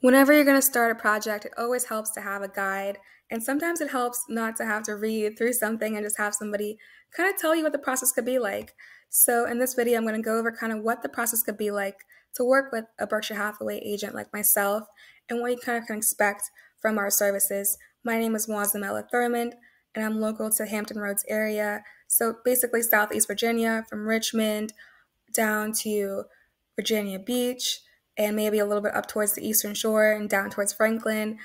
Whenever you're going to start a project, it always helps to have a guide. And sometimes it helps not to have to read through something and just have somebody kind of tell you what the process could be like. So, in this video, I'm going to go over kind of what the process could be like to work with a Berkshire Hathaway agent like myself and what you kind of can expect from our services. My name is Mwazomela Thurmond, and I'm local to Hampton Roads area. So, basically, Southeast Virginia, from Richmond down to Virginia Beach and maybe a little bit up towards the Eastern Shore and down towards Franklin.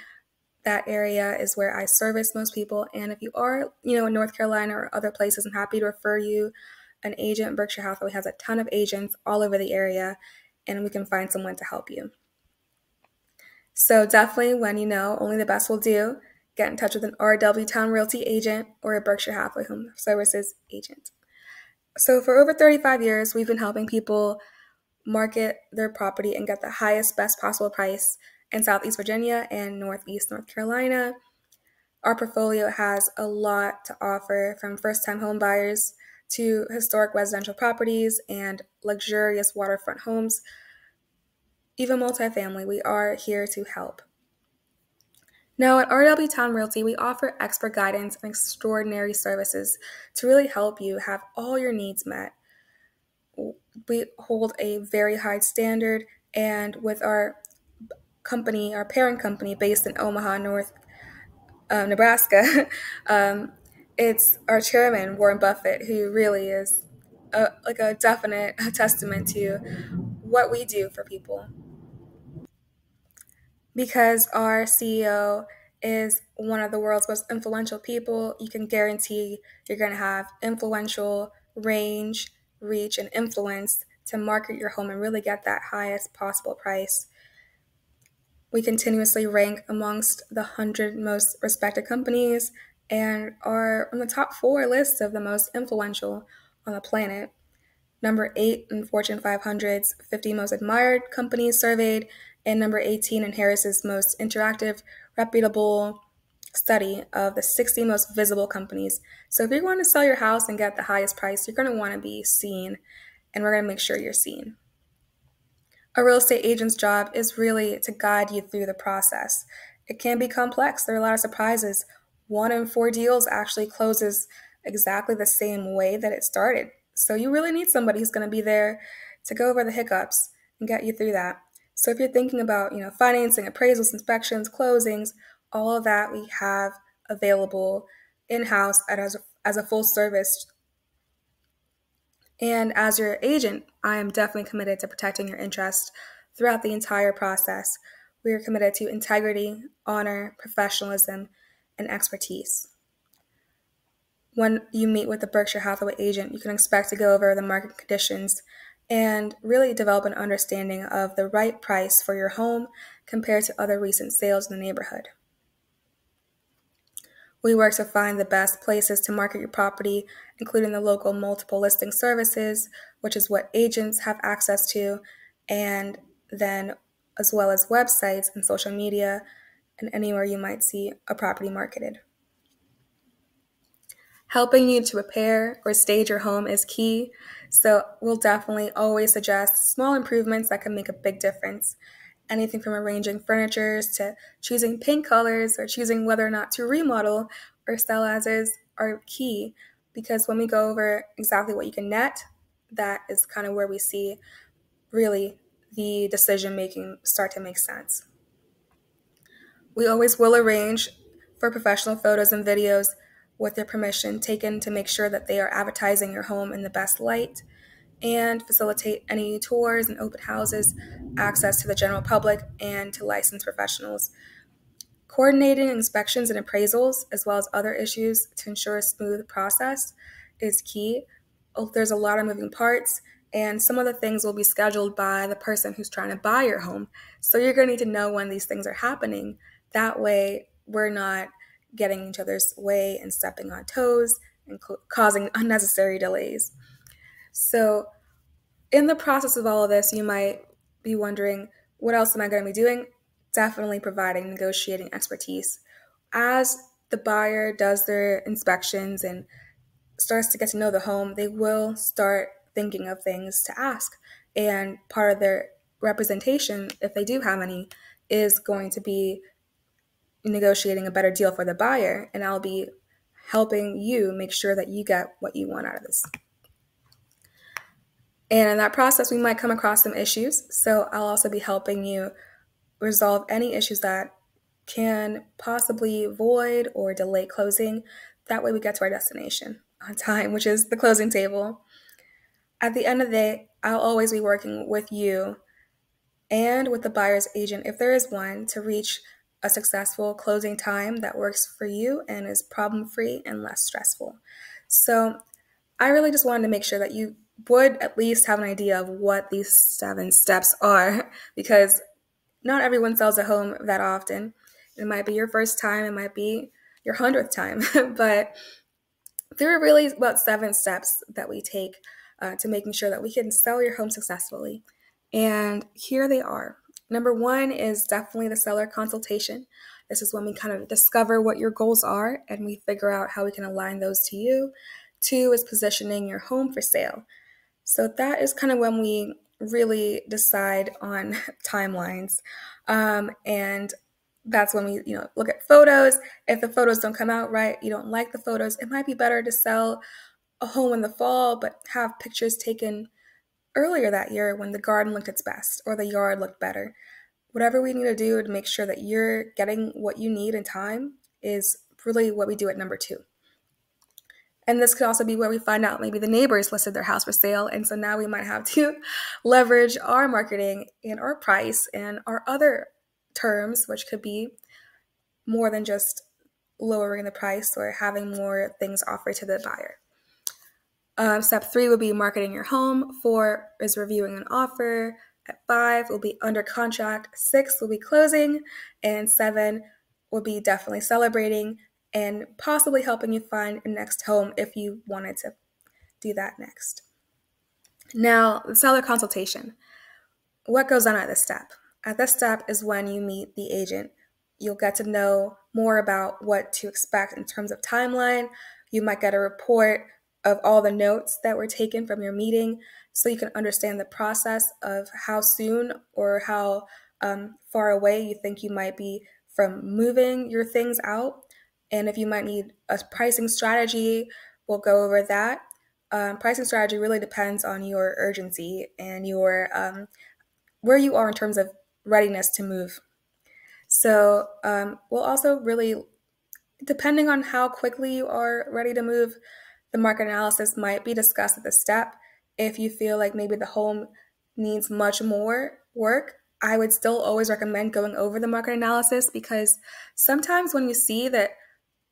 That area is where I service most people. And if you are, you know, in North Carolina or other places, I'm happy to refer you an agent. Berkshire Hathaway has a ton of agents all over the area, and we can find someone to help you. So definitely, when you know, only the best will do. Get in touch with an RW Towne Realty agent or a Berkshire Hathaway Home Services agent. So for over 35 years, we've been helping people market their property and get the highest, best possible price in Southeast Virginia and Northeast North Carolina. Our portfolio has a lot to offer from first time home buyers to historic residential properties and luxurious waterfront homes, even multifamily. We are here to help. Now, at RW Towne Realty, we offer expert guidance and extraordinary services to really help you have all your needs met we hold a very high standard, and with our company, our parent company based in Omaha, North uh, Nebraska, um, it's our chairman Warren Buffett who really is a, like a definite testament to what we do for people. Because our CEO is one of the world's most influential people, you can guarantee you're going to have influential range reach, and influence to market your home and really get that highest possible price. We continuously rank amongst the 100 most respected companies and are on the top four lists of the most influential on the planet. Number 8 in Fortune 500's 50 most admired companies surveyed, and number 18 in Harris's most interactive, reputable study of the 60 most visible companies. So if you're going to sell your house and get the highest price, you're going to want to be seen, and we're going to make sure you're seen. A real estate agent's job is really to guide you through the process. It can be complex, there are a lot of surprises. One in four deals actually closes exactly the same way that it started. So you really need somebody who's going to be there to go over the hiccups and get you through that. So if you're thinking about, you know, financing, appraisals, inspections, closings, all of that we have available in house as a, as a full service. And as your agent, I am definitely committed to protecting your interest throughout the entire process. We are committed to integrity, honor, professionalism, and expertise. When you meet with the Berkshire Hathaway agent, you can expect to go over the market conditions and really develop an understanding of the right price for your home compared to other recent sales in the neighborhood. We work to find the best places to market your property, including the local multiple listing services, which is what agents have access to, and then as well as websites and social media and anywhere you might see a property marketed. Helping you to prepare or stage your home is key, so we'll definitely always suggest small improvements that can make a big difference anything from arranging furnitures to choosing paint colors or choosing whether or not to remodel or sell as is are key because when we go over exactly what you can net, that is kind of where we see really the decision making start to make sense. We always will arrange for professional photos and videos with your permission taken to make sure that they are advertising your home in the best light and facilitate any tours and open houses, access to the general public, and to licensed professionals. Coordinating inspections and appraisals, as well as other issues to ensure a smooth process, is key. Oh, there's a lot of moving parts, and some of the things will be scheduled by the person who's trying to buy your home. So you're going to need to know when these things are happening. That way, we're not getting each other's way and stepping on toes and causing unnecessary delays. So, in the process of all of this, you might be wondering, what else am I going to be doing? Definitely providing negotiating expertise. As the buyer does their inspections and starts to get to know the home, they will start thinking of things to ask. And part of their representation, if they do have any, is going to be negotiating a better deal for the buyer, and I'll be helping you make sure that you get what you want out of this. And in that process, we might come across some issues. So I'll also be helping you resolve any issues that can possibly void or delay closing. That way, we get to our destination on time, which is the closing table. At the end of the day, I'll always be working with you and with the buyer's agent, if there is one, to reach a successful closing time that works for you and is problem free and less stressful. So, I really just wanted to make sure that you would at least have an idea of what these seven steps are because not everyone sells a home that often. It might be your first time, it might be your hundredth time, but there are really about seven steps that we take uh, to making sure that we can sell your home successfully. And here they are. Number one is definitely the seller consultation. This is when we kind of discover what your goals are and we figure out how we can align those to you. Two is positioning your home for sale. So that is kind of when we really decide on timelines. Um, and that's when we, you know, look at photos. If the photos don't come out right, you don't like the photos, it might be better to sell a home in the fall, but have pictures taken earlier that year when the garden looked its best or the yard looked better. Whatever we need to do to make sure that you're getting what you need in time is really what we do at number two. And this could also be where we find out maybe the neighbors listed their house for sale. And so now we might have to leverage our marketing and our price and our other terms, which could be more than just lowering the price or having more things offered to the buyer. Um, step three would be marketing your home. Four is reviewing an offer. At five will be under contract. Six will be closing. And seven will be definitely celebrating and possibly helping you find a next home if you wanted to do that next. Now, the seller consultation. What goes on at this step? At this step is when you meet the agent. You'll get to know more about what to expect in terms of timeline. You might get a report of all the notes that were taken from your meeting so you can understand the process of how soon or how um, far away you think you might be from moving your things out. And if you might need a pricing strategy, we'll go over that. Um, pricing strategy really depends on your urgency and your um, where you are in terms of readiness to move. So um, we'll also really, depending on how quickly you are ready to move, the market analysis might be discussed at the step. If you feel like maybe the home needs much more work, I would still always recommend going over the market analysis because sometimes when you see that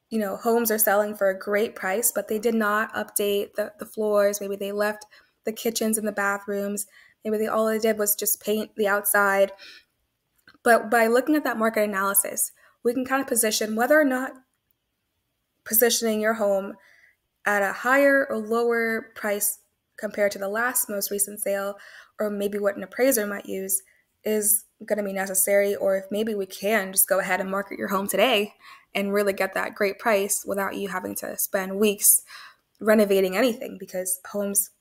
you know homes are selling for a great price but they did not update the, the floors. Maybe they left the kitchens and the bathrooms. Maybe they all they did was just paint the outside. But by looking at that market analysis we can kind of position whether or not positioning your home at a higher or lower price compared to the last most recent sale, or maybe what an appraiser might use, is going to be necessary, or if maybe we can just go ahead and market your home today and really get that great price without you having to spend weeks renovating anything because homes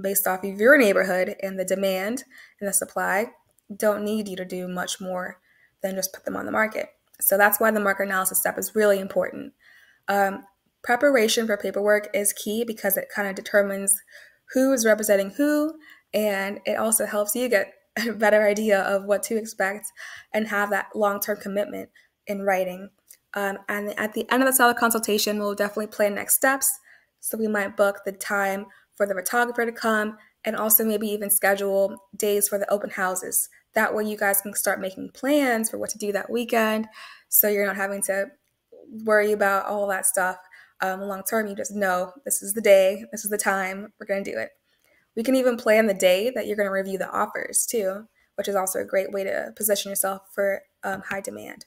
based off of your neighborhood and the demand and the supply don't need you to do much more than just put them on the market. So that's why the market analysis step is really important. Um, Preparation for paperwork is key because it kind of determines who is representing who, and it also helps you get a better idea of what to expect and have that long term commitment in writing. Um, and at the end of the seller consultation, we'll definitely plan next steps. So we might book the time for the photographer to come and also maybe even schedule days for the open houses. That way, you guys can start making plans for what to do that weekend. So you're not having to worry about all that stuff um, long term, you just know this is the day, this is the time, we're going to do it. We can even plan the day that you're going to review the offers too, which is also a great way to position yourself for um, high demand.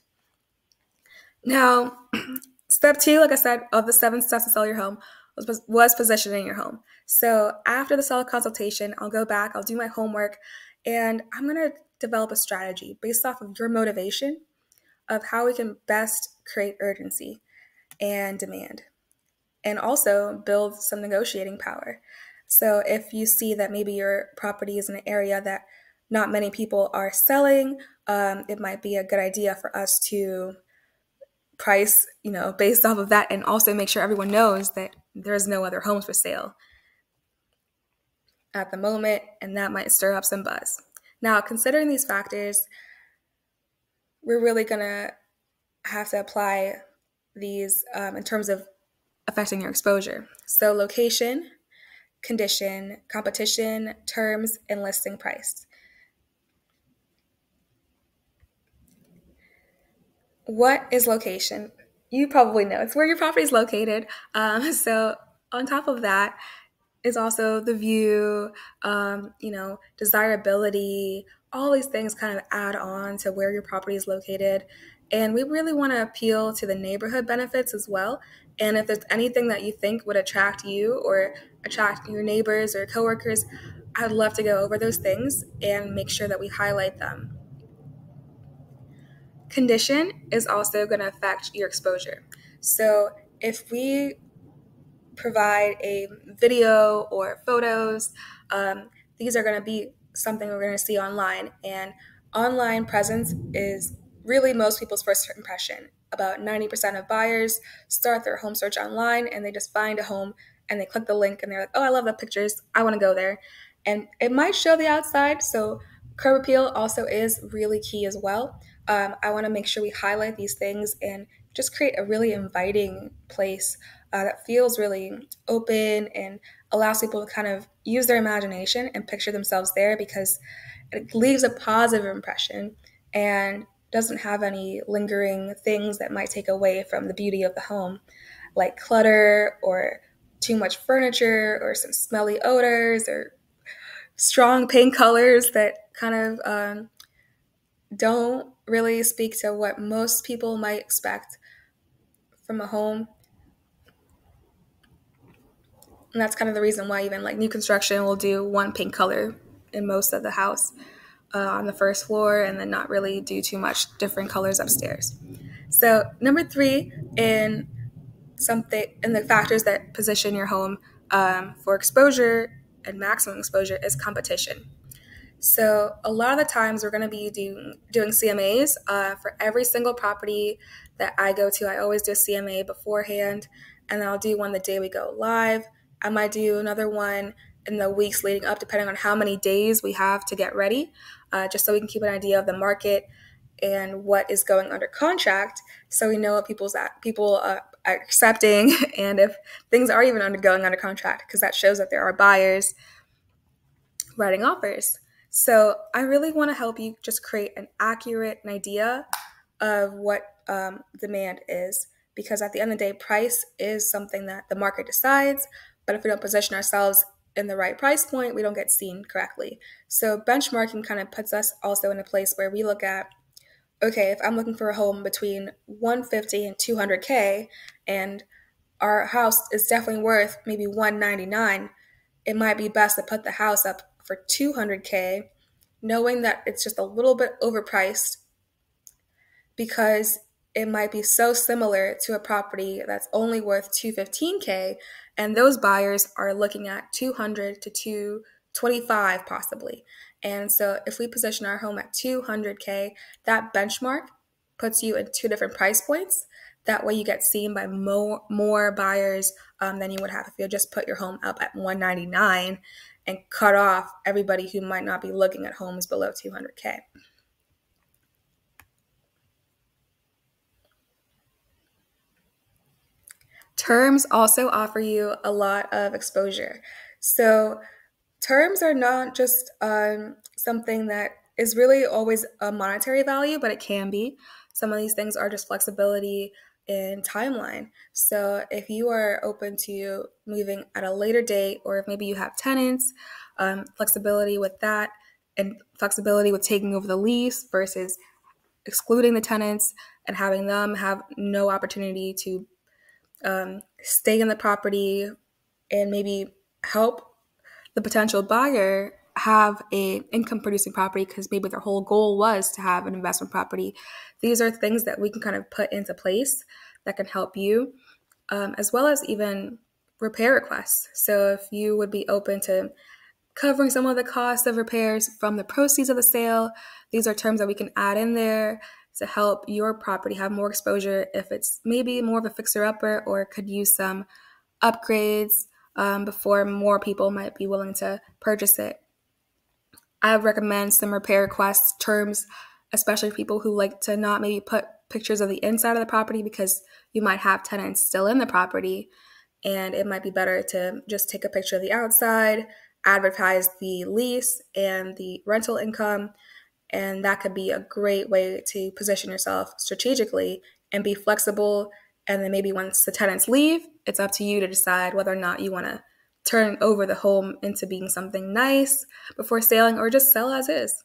Now, step two, like I said, of the seven steps to sell your home was, was positioning your home. So after the seller consultation, I'll go back, I'll do my homework, and I'm going to develop a strategy based off of your motivation of how we can best create urgency and demand and also build some negotiating power. So if you see that maybe your property is in an area that not many people are selling, um, it might be a good idea for us to price, you know, based off of that and also make sure everyone knows that there's no other homes for sale at the moment, and that might stir up some buzz. Now, considering these factors, we're really gonna have to apply these um, in terms of affecting your exposure. So, location, condition, competition, terms, and listing price. What is location? You probably know it's where your property is located. Um, so, on top of that, is also the view, um, you know, desirability, all these things kind of add on to where your property is located. And we really want to appeal to the neighborhood benefits as well. And if there's anything that you think would attract you or attract your neighbors or coworkers, I'd love to go over those things and make sure that we highlight them. Condition is also going to affect your exposure. So if we provide a video or photos. Um, these are going to be something we're going to see online. And online presence is really most people's first impression. About 90% of buyers start their home search online and they just find a home and they click the link and they're like, oh, I love the pictures. I want to go there. And it might show the outside. So curb appeal also is really key as well. Um, I want to make sure we highlight these things and just create a really inviting place uh, that feels really open and allows people to kind of use their imagination and picture themselves there because it leaves a positive impression and doesn't have any lingering things that might take away from the beauty of the home, like clutter or too much furniture or some smelly odors or strong paint colors that kind of um, don't really speak to what most people might expect from a home. And that's kind of the reason why even like new construction will do one paint color in most of the house uh, on the first floor and then not really do too much different colors upstairs. So number three in something in the factors that position your home um, for exposure and maximum exposure is competition. So a lot of the times we're going to be doing doing cmas uh, for every single property that i go to i always do a cma beforehand and i'll do one the day we go live. I might do another one in the weeks leading up, depending on how many days we have to get ready, uh, just so we can keep an idea of the market and what is going under contract, so we know what people's at, people uh, are accepting, and if things are even under going under contract, because that shows that there are buyers writing offers. So I really want to help you just create an accurate idea of what um, demand is, because at the end of the day, price is something that the market decides, but if we don't position ourselves in the right price point, we don't get seen correctly. So benchmarking kind of puts us also in a place where we look at okay, if I'm looking for a home between 150 and 200k and our house is definitely worth maybe 199, it might be best to put the house up for 200k knowing that it's just a little bit overpriced because it might be so similar to a property that's only worth 215k and those buyers are looking at 200 to 225 possibly. And so if we position our home at 200K, that benchmark puts you in two different price points. That way you get seen by more, more buyers um, than you would have if you just put your home up at 199 and cut off everybody who might not be looking at homes below 200K. Terms also offer you a lot of exposure. So, terms are not just um, something that is really always a monetary value, but it can be. Some of these things are just flexibility in timeline. So, if you are open to moving at a later date, or if maybe you have tenants, um, flexibility with that, and flexibility with taking over the lease versus excluding the tenants and having them have no opportunity to um, stay in the property and maybe help the potential buyer have a income producing property because maybe their whole goal was to have an investment property these are things that we can kind of put into place that can help you um, as well as even repair requests so if you would be open to covering some of the costs of repairs from the proceeds of the sale. These are terms that we can add in there to help your property have more exposure if it's maybe more of a fixer upper or could use some upgrades um, before more people might be willing to purchase it. I recommend some repair requests terms, especially people who like to not maybe put pictures of the inside of the property because you might have tenants still in the property and it might be better to just take a picture of the outside, advertise the lease and the rental income, and that could be a great way to position yourself strategically and be flexible. And then maybe once the tenants leave, it's up to you to decide whether or not you want to turn over the home into being something nice before selling or just sell as is.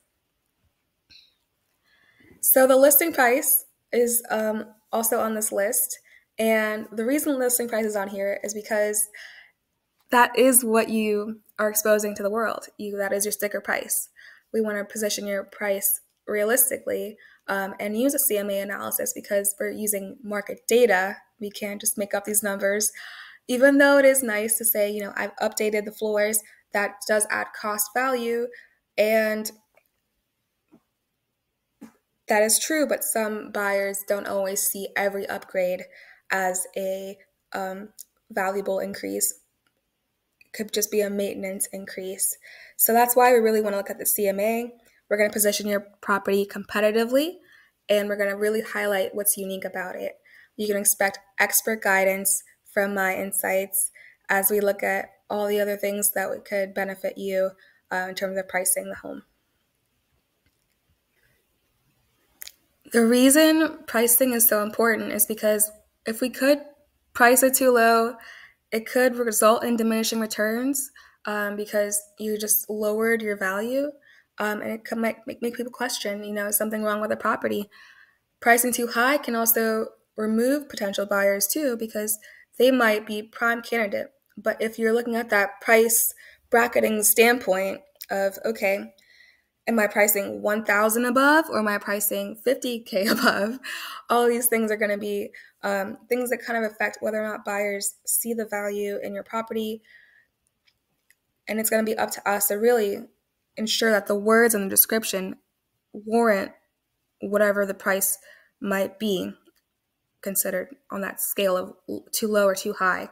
So the listing price is um, also on this list. And the reason listing price is on here is because that is what you are exposing to the world. You that is your sticker price. We want to position your price realistically um, and use a CMA analysis because we're using market data. We can't just make up these numbers. Even though it is nice to say, you know, I've updated the floors, that does add cost value and that is true, but some buyers don't always see every upgrade as a um, valuable increase. Could just be a maintenance increase. So that's why we really want to look at the CMA. We're going to position your property competitively and we're going to really highlight what's unique about it. You can expect expert guidance from my insights as we look at all the other things that could benefit you uh, in terms of pricing the home. The reason pricing is so important is because if we could price it too low, it could result in diminishing returns um, because you just lowered your value. Um, and it could make, make, make people question, you know, something wrong with the property. Pricing too high can also remove potential buyers too because they might be prime candidate. But if you're looking at that price bracketing standpoint of, okay, am I pricing 1000 above or am I pricing 50K above? All these things are going to be um, things that kind of affect whether or not buyers see the value in your property. And it's going to be up to us to really ensure that the words in the description warrant whatever the price might be considered on that scale of too low or too high.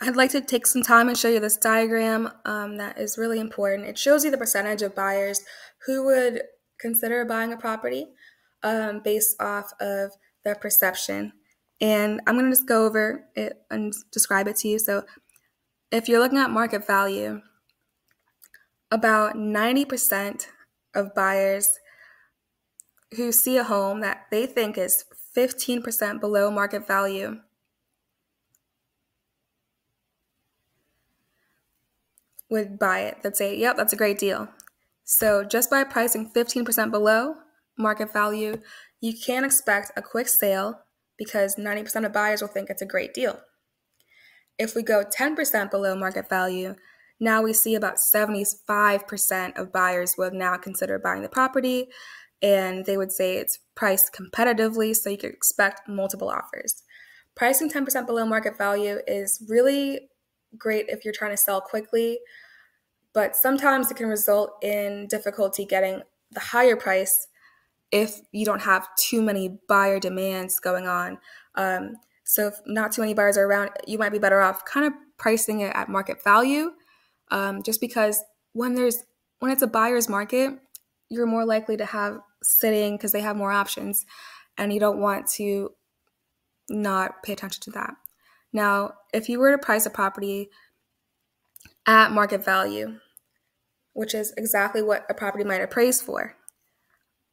I'd like to take some time and show you this diagram um, that is really important. It shows you the percentage of buyers who would consider buying a property um, based off of their perception. And I'm going to just go over it and describe it to you. So if you're looking at market value, about 90% of buyers who see a home that they think is 15% below market value would buy it. They'd say, yep, that's a great deal. So just by pricing 15% below market value, you can expect a quick sale because 90% of buyers will think it's a great deal. If we go 10% below market value, now we see about 75% of buyers would now consider buying the property and they would say it's priced competitively, so you could expect multiple offers. Pricing 10% below market value is really great if you're trying to sell quickly but sometimes it can result in difficulty getting the higher price if you don't have too many buyer demands going on. Um, so if not too many buyers are around, you might be better off kind of pricing it at market value, um, just because when there's when it's a buyer's market, you're more likely to have sitting because they have more options, and you don't want to not pay attention to that. Now, if you were to price a property at market value, which is exactly what a property might appraise for.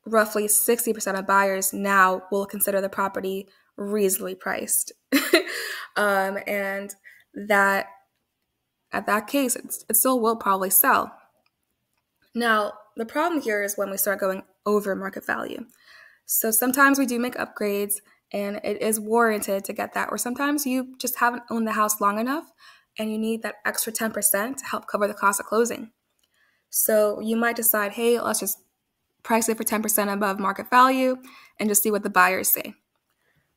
Roughly 60% of buyers now will consider the property reasonably priced. um, and that, at that case, it still will probably sell. Now, the problem here is when we start going over market value. So sometimes we do make upgrades and it is warranted to get that, or sometimes you just haven't owned the house long enough and you need that extra 10% to help cover the cost of closing. So you might decide, hey, let's just price it for 10% above market value and just see what the buyers say.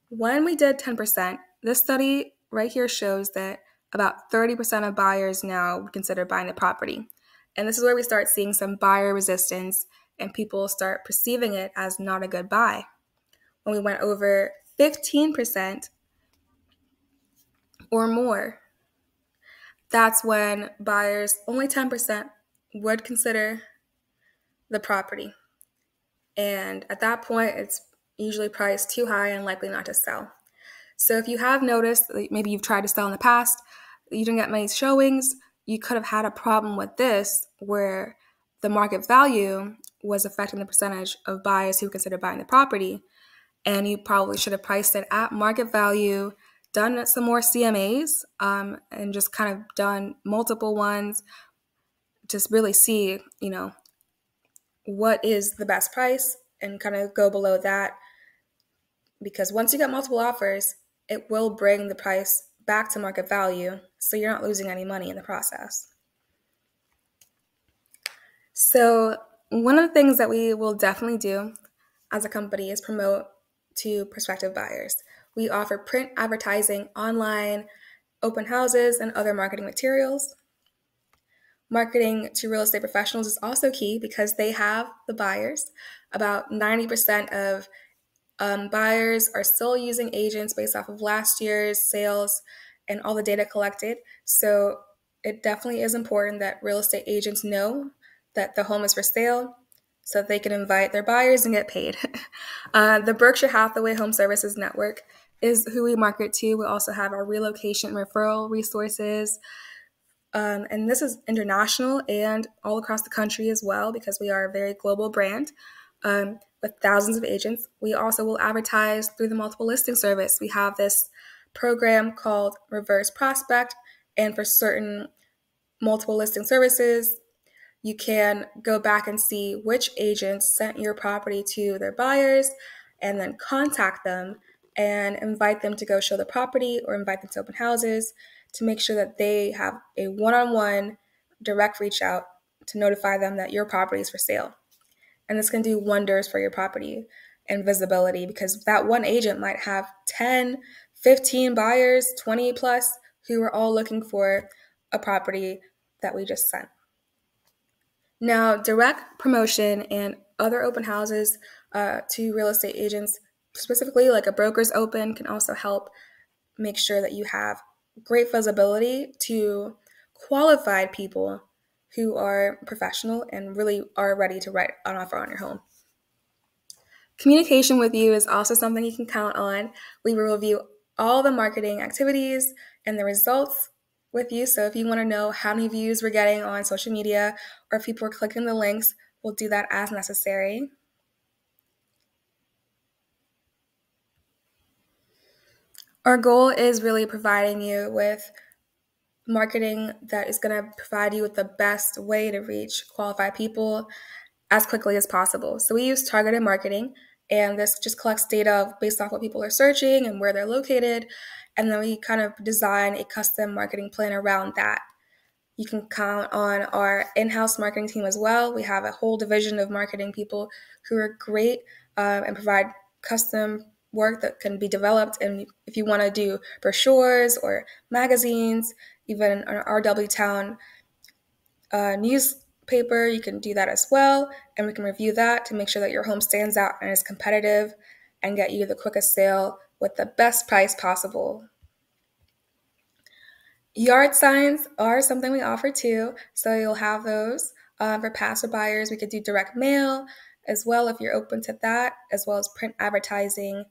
When we did 10%, this study right here shows that about 30% of buyers now consider buying the property. And this is where we start seeing some buyer resistance and people start perceiving it as not a good buy. When we went over 15% or more, that's when buyers, only 10%, would consider the property. And at that point, it's usually priced too high and likely not to sell. So if you have noticed, maybe you've tried to sell in the past, you didn't get many showings, you could have had a problem with this where the market value was affecting the percentage of buyers who consider buying the property. And you probably should have priced it at market value, done some more CMAs, um, and just kind of done multiple ones, just really see, you know, what is the best price and kind of go below that. Because once you get multiple offers, it will bring the price back to market value, so you're not losing any money in the process. So, one of the things that we will definitely do as a company is promote to prospective buyers. We offer print advertising, online, open houses, and other marketing materials. Marketing to real estate professionals is also key because they have the buyers. About 90% of um, buyers are still using agents based off of last year's sales and all the data collected. So it definitely is important that real estate agents know that the home is for sale so that they can invite their buyers and get paid. uh, the Berkshire Hathaway Home Services Network is who we market to. We also have our relocation referral resources. Um, and this is international and all across the country as well because we are a very global brand. Um, with thousands of agents. We also will advertise through the multiple listing service. We have this program called Reverse Prospect, and for certain multiple listing services, you can go back and see which agents sent your property to their buyers and then contact them and invite them to go show the property or invite them to open houses to make sure that they have a one on one direct reach out to notify them that your property is for sale. And this can do wonders for your property and visibility because that one agent might have 10, 15 buyers, 20 plus, who are all looking for a property that we just sent. Now, direct promotion and other open houses uh, to real estate agents, specifically like a broker's open, can also help make sure that you have great visibility to qualified people who are professional and really are ready to write an offer on your home. Communication with you is also something you can count on. We will review all the marketing activities and the results with you. So if you want to know how many views we're getting on social media or if people are clicking the links, we'll do that as necessary. Our goal is really providing you with marketing that is going to provide you with the best way to reach qualified people as quickly as possible. So we use targeted marketing, and this just collects data based off what people are searching and where they're located. And then we kind of design a custom marketing plan around that. You can count on our in house marketing team as well. We have a whole division of marketing people who are great um, and provide custom work that can be developed. And if you want to do brochures or magazines, even an RW Towne uh, newspaper, you can do that as well. And we can review that to make sure that your home stands out and is competitive and get you the quickest sale with the best price possible. Yard signs are something we offer too, so you'll have those. Um, for passive buyers, we could do direct mail as well if you're open to that, as well as print advertising.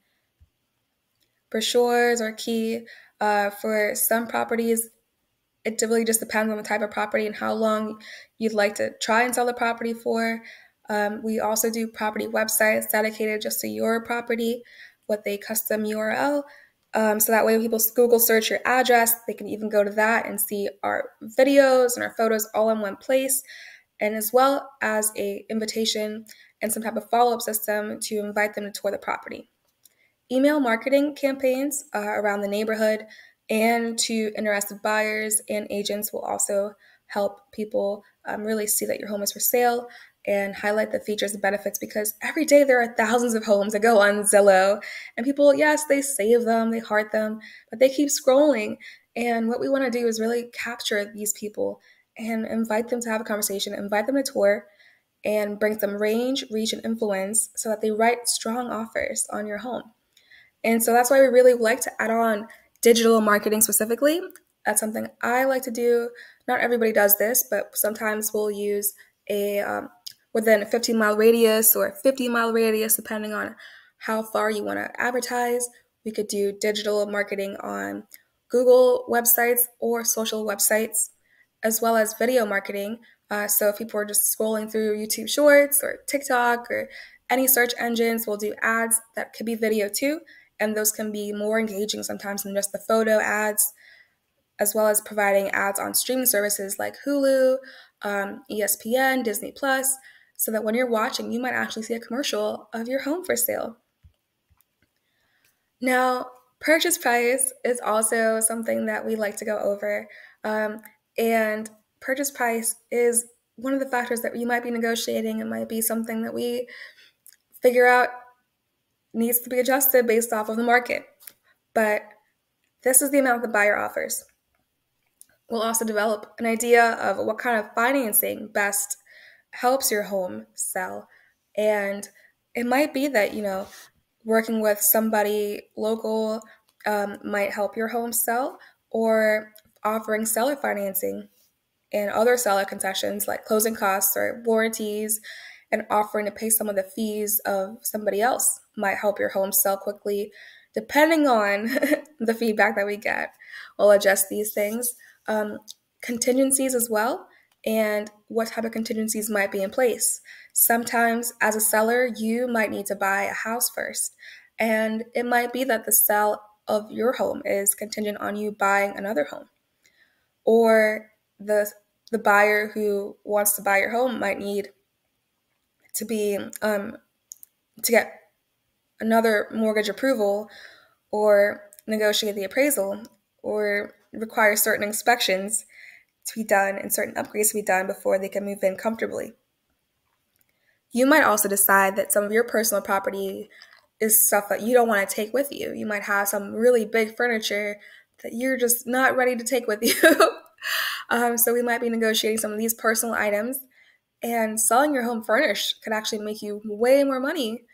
Brochures are key. Uh, for some properties, it really just depends on the type of property and how long you'd like to try and sell the property for. Um, we also do property websites dedicated just to your property with a custom URL. Um, so that way, people Google search your address, they can even go to that and see our videos and our photos all in one place, and as well as a invitation and some type of follow up system to invite them to tour the property. Email marketing campaigns uh, around the neighborhood and to interested buyers and agents will also help people um, really see that your home is for sale and highlight the features and benefits because every day there are thousands of homes that go on Zillow and people, yes, they save them, they heart them, but they keep scrolling. And what we want to do is really capture these people and invite them to have a conversation, invite them to tour, and bring them range, reach, and influence so that they write strong offers on your home. And so that's why we really like to add on digital marketing specifically. That's something I like to do. Not everybody does this, but sometimes we'll use a um, within a 15 mile radius or 50 mile radius, depending on how far you want to advertise. We could do digital marketing on Google websites or social websites, as well as video marketing. Uh, so if people are just scrolling through YouTube Shorts or TikTok or any search engines, we'll do ads that could be video too and those can be more engaging sometimes than just the photo ads, as well as providing ads on streaming services like Hulu, um, ESPN, Disney Plus, so that when you're watching, you might actually see a commercial of your home for sale. Now, purchase price is also something that we like to go over, um, and purchase price is one of the factors that you might be negotiating. It might be something that we figure out needs to be adjusted based off of the market. But this is the amount the buyer offers. We'll also develop an idea of what kind of financing best helps your home sell. And it might be that, you know, working with somebody local um, might help your home sell, or offering seller financing and other seller concessions like closing costs or warranties and offering to pay some of the fees of somebody else might help your home sell quickly. Depending on the feedback that we get, we'll adjust these things. Um, contingencies as well, and what type of contingencies might be in place. Sometimes, as a seller, you might need to buy a house first, and it might be that the sale of your home is contingent on you buying another home, or the the buyer who wants to buy your home might need to be um, to get another mortgage approval or negotiate the appraisal or require certain inspections to be done and certain upgrades to be done before they can move in comfortably. You might also decide that some of your personal property is stuff that you don't want to take with you. You might have some really big furniture that you're just not ready to take with you. um, so we might be negotiating some of these personal items and selling your home furnished could actually make you way more money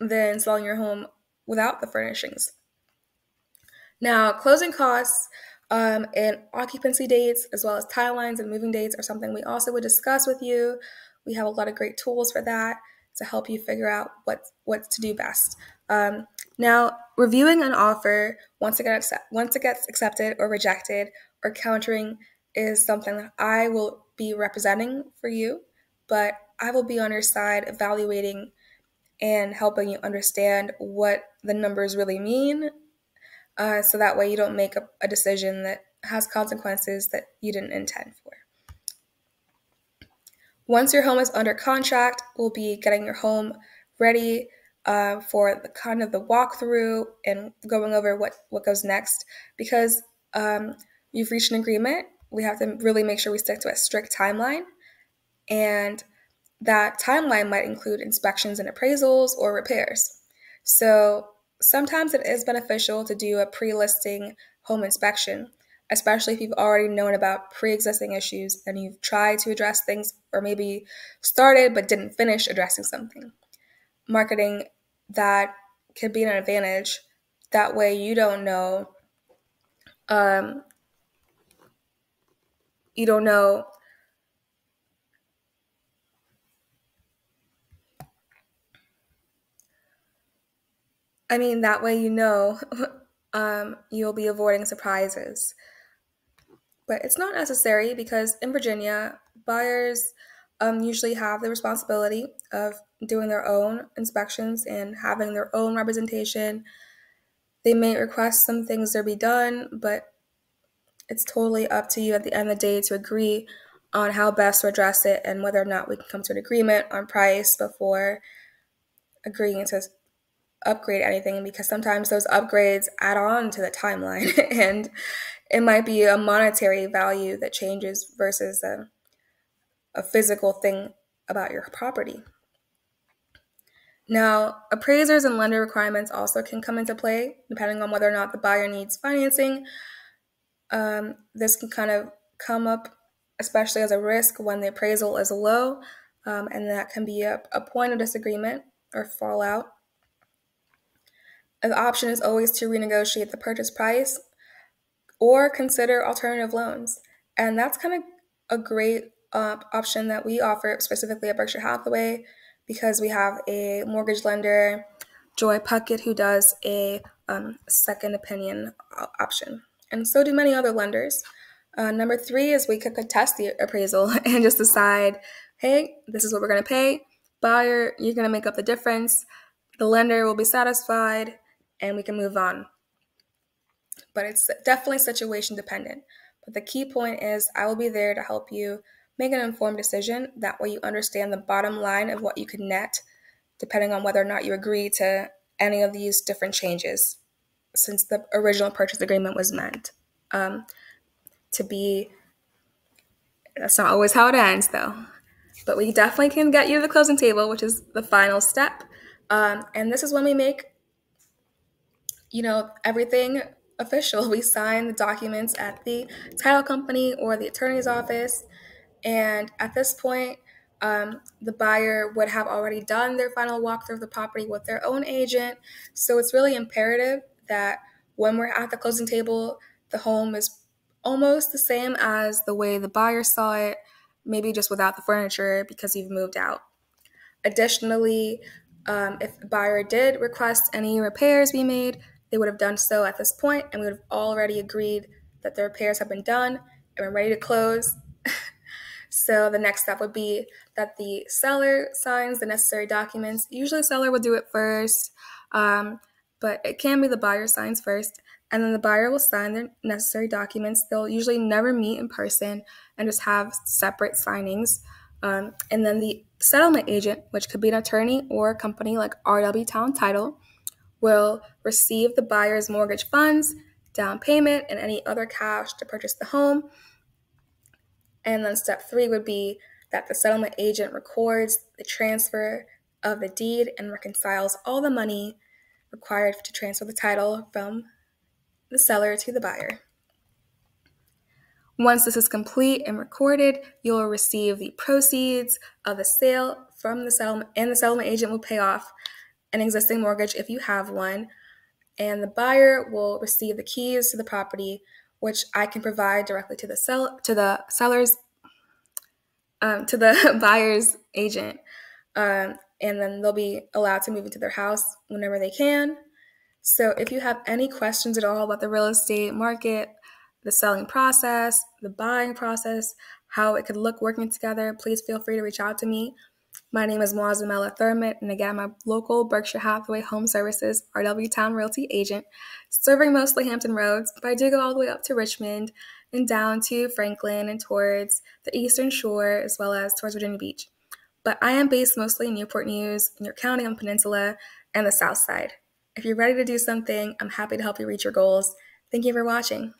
than selling your home without the furnishings. Now, closing costs um, and occupancy dates, as well as timelines and moving dates, are something we also would discuss with you. We have a lot of great tools for that to help you figure out what what to do best. Um, now, reviewing an offer once it gets once it gets accepted or rejected or countering is something that I will be representing for you, but I will be on your side evaluating and helping you understand what the numbers really mean. Uh, so that way you don't make a, a decision that has consequences that you didn't intend for. Once your home is under contract, we'll be getting your home ready uh, for the kind of the walkthrough and going over what, what goes next. Because um, you've reached an agreement, we have to really make sure we stick to a strict timeline. And that timeline might include inspections and appraisals or repairs. So sometimes it is beneficial to do a pre listing home inspection, especially if you've already known about pre existing issues and you've tried to address things or maybe started but didn't finish addressing something. Marketing that can be an advantage. That way you don't know. Um, you don't know I mean, that way you know um, you'll be avoiding surprises. But it's not necessary because in Virginia, buyers um, usually have the responsibility of doing their own inspections and having their own representation. They may request some things to be done, but it's totally up to you at the end of the day to agree on how best to address it and whether or not we can come to an agreement on price before agreeing to upgrade anything because sometimes those upgrades add on to the timeline and it might be a monetary value that changes versus a, a physical thing about your property. Now, appraisers and lender requirements also can come into play depending on whether or not the buyer needs financing. Um, this can kind of come up, especially as a risk when the appraisal is low, um, and that can be a, a point of disagreement or fallout. The option is always to renegotiate the purchase price or consider alternative loans. And that's kind of a great uh, option that we offer specifically at Berkshire Hathaway because we have a mortgage lender, Joy Puckett, who does a um, second opinion option. And so do many other lenders. Uh, number three is we could contest the appraisal and just decide, hey, this is what we're going to pay. Buyer, you're going to make up the difference. The lender will be satisfied and we can move on. But it's definitely situation dependent. But the key point is I will be there to help you make an informed decision. That way you understand the bottom line of what you could net, depending on whether or not you agree to any of these different changes since the original purchase agreement was meant um, to be. That's not always how it ends, though. But we definitely can get you to the closing table, which is the final step. Um, and this is when we make, you know, everything official. We sign the documents at the title company or the attorney's office. And at this point, um, the buyer would have already done their final walkthrough of the property with their own agent. So it's really imperative that when we're at the closing table, the home is almost the same as the way the buyer saw it, maybe just without the furniture because you've moved out. Additionally, um, if the buyer did request any repairs be made, they would have done so at this point, and we would have already agreed that the repairs have been done and we're ready to close. so the next step would be that the seller signs the necessary documents. Usually, the seller would do it first, um, but it can be the buyer signs first, and then the buyer will sign the necessary documents. They'll usually never meet in person and just have separate signings. Um, and then the settlement agent, which could be an attorney or a company like RW Towne Title, will receive the buyer's mortgage funds, down payment, and any other cash to purchase the home. And then step three would be that the settlement agent records the transfer of the deed and reconciles all the money required to transfer the title from the seller to the buyer. Once this is complete and recorded, you'll receive the proceeds of the sale from the settlement, and the settlement agent will pay off an existing mortgage if you have one, and the buyer will receive the keys to the property, which I can provide directly to the sell to the seller's um, to the buyer's agent, um, and then they'll be allowed to move into their house whenever they can. So, if you have any questions at all about the real estate market, the selling process, the buying process, how it could look working together, please feel free to reach out to me. My name is Mwazomela Thurmond, and again, my local Berkshire Hathaway Home Services RW Towne Realty agent, serving mostly Hampton Roads, but I do go all the way up to Richmond and down to Franklin and towards the Eastern Shore as well as towards Virginia Beach. But I am based mostly in Newport News, in York County on Peninsula, and the South Side. If you're ready to do something, I'm happy to help you reach your goals. Thank you for watching.